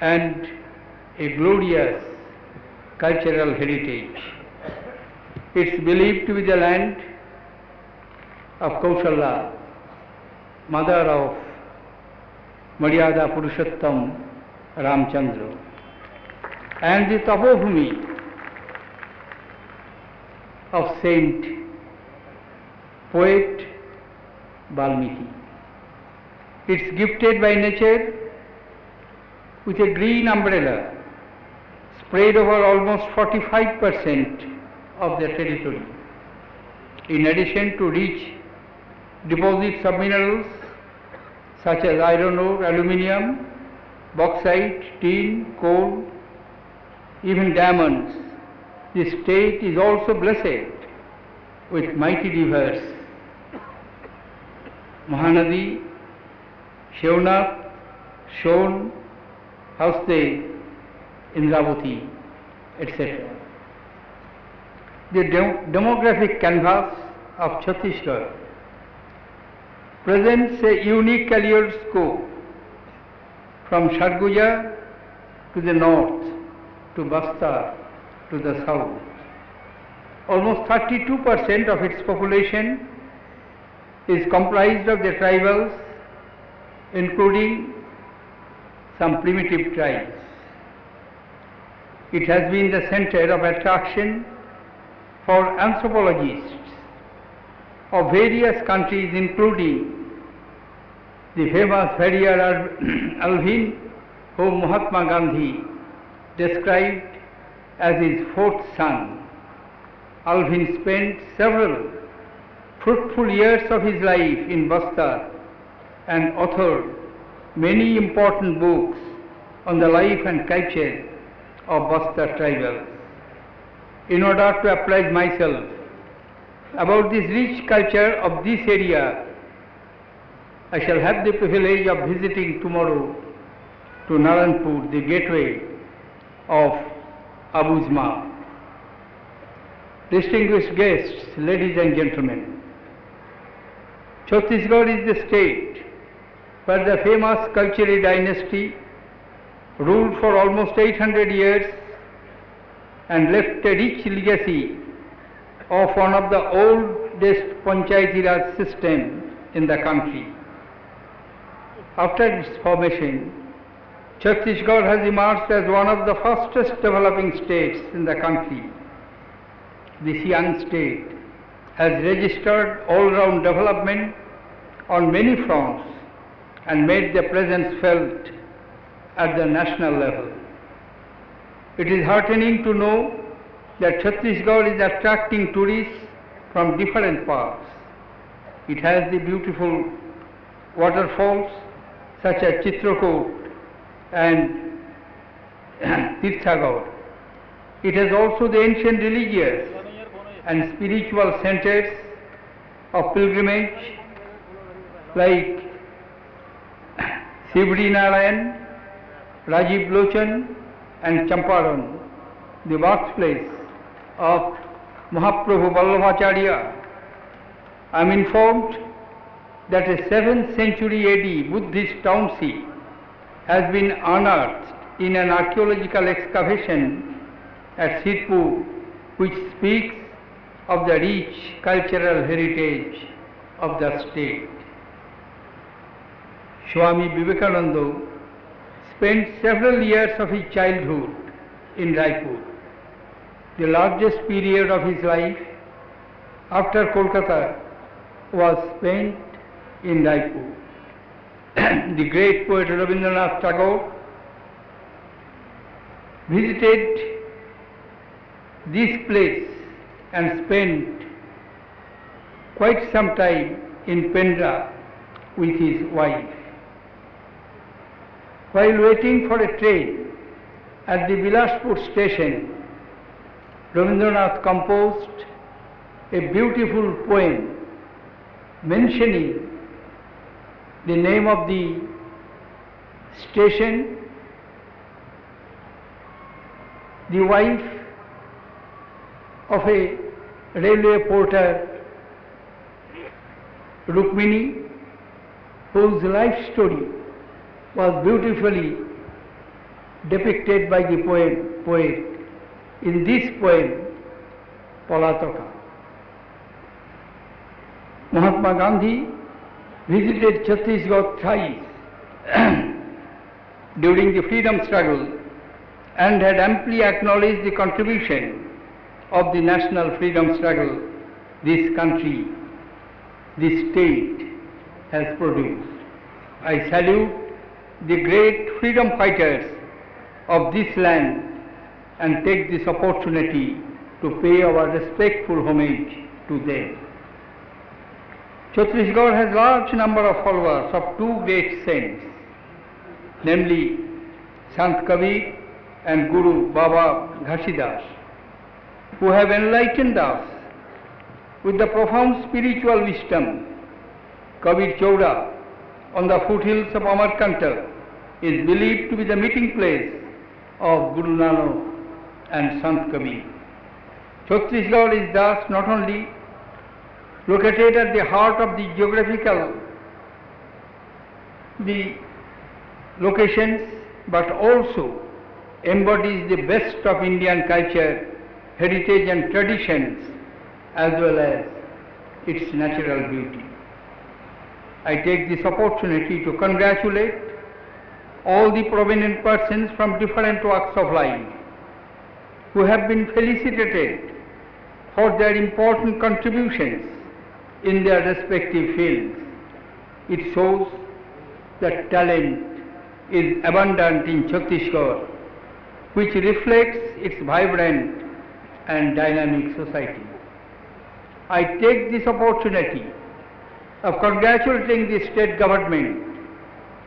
and a glorious cultural heritage. It's believed to be the land of Kaushala, mother of Maryada Purushottam Ramchandra, and the Tapobhumi of Saint Poet Valmiki. It's gifted by nature with a green umbrella spread over almost 45% of their territory. In addition to rich deposits of minerals such as iron ore, aluminium, bauxite, tin, coal, even diamonds, the state is also blessed with mighty rivers. Mahanadi, Shivnath, Shon, Hasdeo, Indravati, etc. The dem- demographic canvas of Chhattisgarh presents a unique kaleidoscope from Surguja to the north to Bastar to the south. Almost 32% of its population is comprised of the tribals, including some primitive tribes. It has been the center of attraction for anthropologists of various countries, including the famous Verrier Elwin, whom Mahatma Gandhi described as his fourth son. Elwin spent several fruitful years of his life in Bastar and authored many important books on the life and culture of Bastar tribals. In order to apprise myself about this rich culture of this area, I shall have the privilege of visiting tomorrow to Narayanpur, the gateway of Abujhmad. Distinguished guests, ladies and gentlemen, Chhattisgarh is the state where the famous Kalachuri dynasty ruled for almost 800 years and left a rich legacy of one of the oldest Panchayati Raj system in the country. After its formation, Chhattisgarh has emerged as one of the fastest developing states in the country. This young state has registered all-round development on many fronts and made their presence felt at the national level. It is heartening to know that Chhattisgarh is attracting tourists from different parts. It has the beautiful waterfalls such as Chitrakoot and Tirathgarh. It has also the ancient religious and spiritual centers of pilgrimage like Sivri Narayan, Rajiv Lochan and Champaran, the birthplace of Mahaprabhu Vallabhacharya. I am informed that a 7th century AD Buddhist township has been unearthed in an archaeological excavation at Sirpur which speaks of the rich cultural heritage of the state. Swami Vivekananda spent several years of his childhood in Raipur. The largest period of his life after Kolkata was spent in Raipur. the great poet Rabindranath Tagore visited this place and spent quite some time in Pendra with his wife. While waiting for a train at the Bilaspur station, Rabindranath composed a beautiful poem mentioning the name of the station, the wife of a railway porter, Rukmini, whose life story was beautifully depicted by the poem, poet in this poem, Palataka. Mahatma Gandhi visited Chhattisgarh thrice during the freedom struggle and had amply acknowledged the contribution of the national freedom struggle this country, this state has produced. I salute the great freedom fighters of this land and take this opportunity to pay our respectful homage to them. Chhattisgarh has large number of followers of two great saints, namely Sant Kabir and Guru Baba Ghasidas, who have enlightened us with the profound spiritual wisdom. Kabir Chowda on the foothills of Amarkantak is believed to be the meeting place of Guru Nanak and Sant Kabir. Chhattisgarh is thus not only located at the heart of the geographical the locations but also embodies the best of Indian culture, heritage and traditions as well as its natural beauty. I take this opportunity to congratulate all the prominent persons from different walks of life who have been felicitated for their important contributions in their respective fields. It shows that talent is abundant in Chhattisgarh, which reflects its vibrant and dynamic society. I take this opportunity of congratulating the state government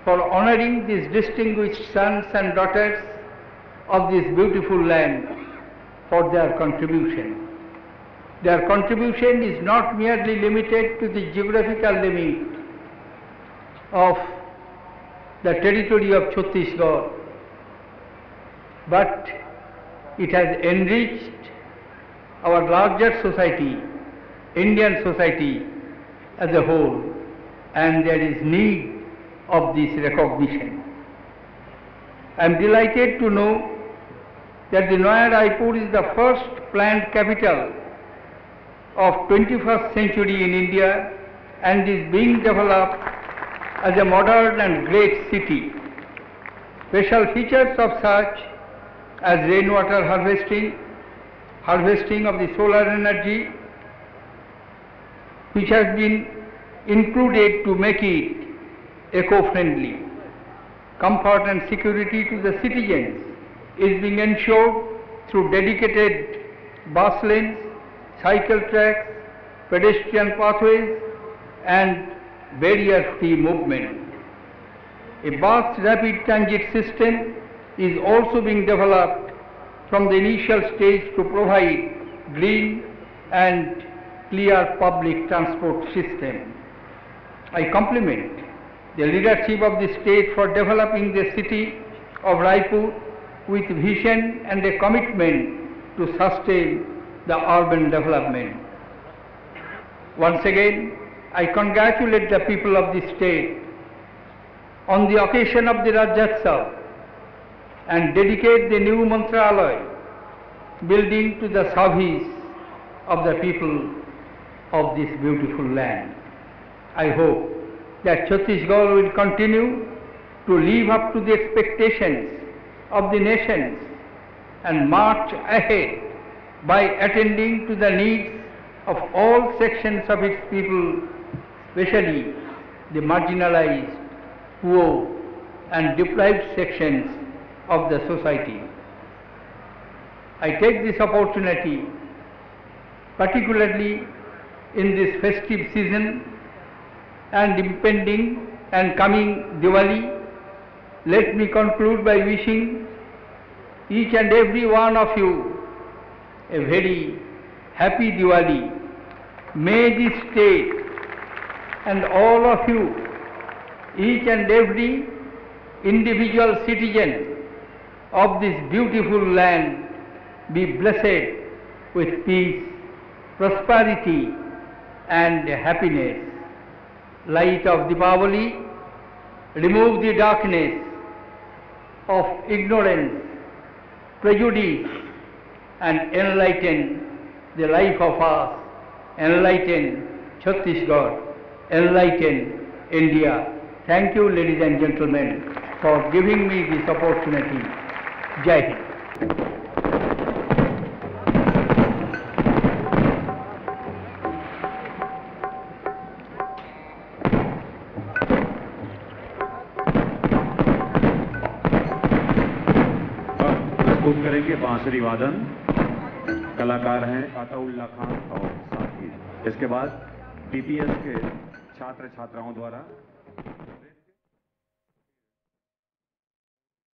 for honoring these distinguished sons and daughters of this beautiful land for their contribution. Their contribution is not merely limited to the geographical limit of the territory of Chhattisgarh, but it has enriched our larger society, Indian society as a whole, and there is need of this recognition. I am delighted to know that the Naya Raipur is the first planned capital of 21st century in India and is being developed as a modern and great city. Special features of such as rainwater harvesting, harvesting of the solar energy, which has been included to make it eco-friendly. Comfort and security to the citizens is being ensured through dedicated bus lanes, cycle tracks, pedestrian pathways and barrier-free movement. A vast rapid transit system is also being developed from the initial stage to provide green and clear public transport system. I compliment the leadership of the state for developing the city of Raipur with vision and a commitment to sustain the urban development. Once again, I congratulate the people of the state on the occasion of the Rajyotsav and dedicate the new Mantralaya building to the service of the people of this beautiful land. I hope that Chhattisgarh will continue to live up to the expectations of the nations and march ahead by attending to the needs of all sections of its people, especially the marginalized, poor and deprived sections of the society. I take this opportunity, particularly in this festive season and impending and coming Diwali, let me conclude by wishing each and every one of you a very happy Diwali. May this state and all of you, each and every individual citizen of this beautiful land be blessed with peace, prosperity and happiness. Light of Deepavali, remove the darkness of ignorance, prejudice, and enlighten the life of us, enlighten Chhattisgarh, enlighten India. Thank you, ladies and gentlemen, for giving me this opportunity. Jai Hind. प्रस्तुत करेंगे। बांसुरी वादन। कलाकार हैं अताउल्ला खान और साथी। इसके बाद डीपीएस के छात्र छात्राओं द्वारा